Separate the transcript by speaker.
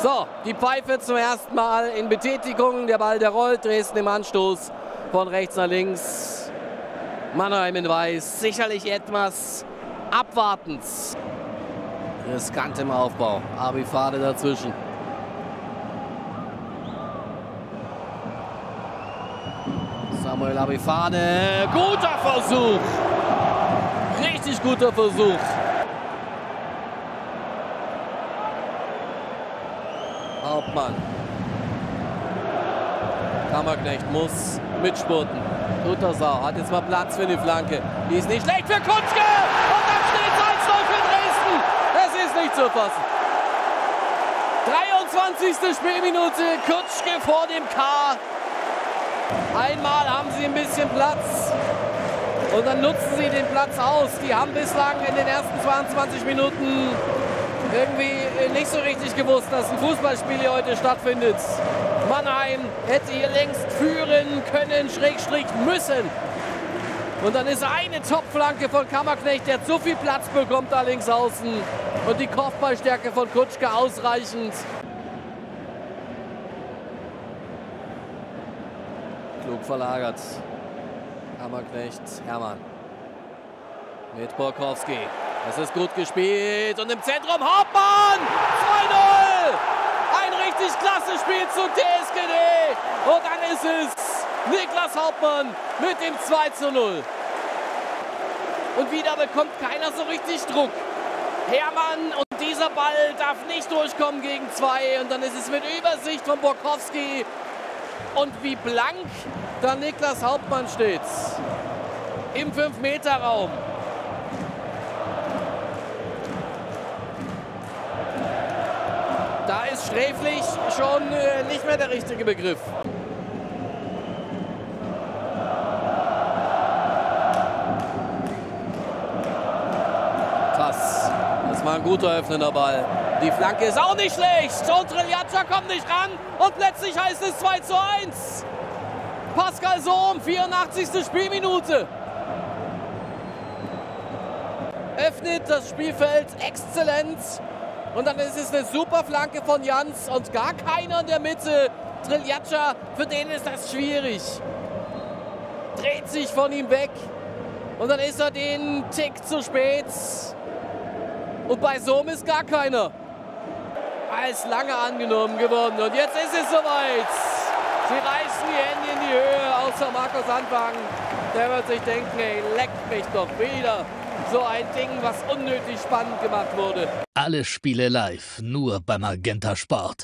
Speaker 1: So, die Pfeife zum ersten Mal in Betätigung. Der Ball, der rollt. Dresden im Anstoß von rechts nach links. Mannheim in Weiß. Sicherlich etwas abwartend. Riskant im Aufbau. Abifade dazwischen. Samuel Abifade. Guter Versuch. Richtig guter Versuch. Hauptmann. Kammerknecht muss mitspurten. Auch. Hat jetzt mal Platz für die Flanke. Die ist nicht schlecht für Kutschke. Und dann steht es 1-0 für Dresden. Es ist nicht zu fassen. 23. Spielminute. Kutschke vor dem K. Einmal haben sie ein bisschen Platz. Und dann nutzen sie den Platz aus. Die haben bislang in den ersten 22 Minuten irgendwie nicht so richtig gewusst, dass ein Fußballspiel hier heute stattfindet. Mannheim hätte hier längst führen können, Schrägstrich müssen. Und dann ist eine Topflanke von Kammerknecht, der zu viel Platz bekommt da links außen. Und die Kopfballstärke von Kutschke ausreichend. Klug verlagert. Kammerknecht, Hermann. Mit Borkowski. Das ist gut gespielt. Und im Zentrum Hauptmann! 2-0! Ein richtig klasse Spiel zu TSGD. Und dann ist es Niklas Hauptmann mit dem 2 zu 0. Und wieder bekommt keiner so richtig Druck. Hermann und dieser Ball darf nicht durchkommen gegen zwei. Und dann ist es mit Übersicht von Borkowski. Und wie blank da Niklas Hauptmann steht. Im 5-Meter-Raum. Da ist sträflich schon äh, nicht mehr der richtige Begriff. Krass. Das war ein guter öffnender Ball. Die Flanke ist auch nicht schlecht. Und Triljatscha kommt nicht ran. Und plötzlich heißt es 2 zu 1. Pascal Sohm, 84. Spielminute. Öffnet das Spielfeld exzellent. Und dann ist es eine super Flanke von Jans und gar keiner in der Mitte. Triljatscha, für den ist das schwierig. Dreht sich von ihm weg. Und dann ist er den Tick zu spät. Und bei Sohm ist gar keiner. Als lange angenommen gewonnen. Und jetzt ist es soweit. Sie reißen die Hände in die Höhe, außer Markus Anfang. Der wird sich denken, ey, leck mich doch wieder. So ein Ding, was unnötig spannend gemacht wurde.
Speaker 2: Alle Spiele live, nur beim Magenta Sport.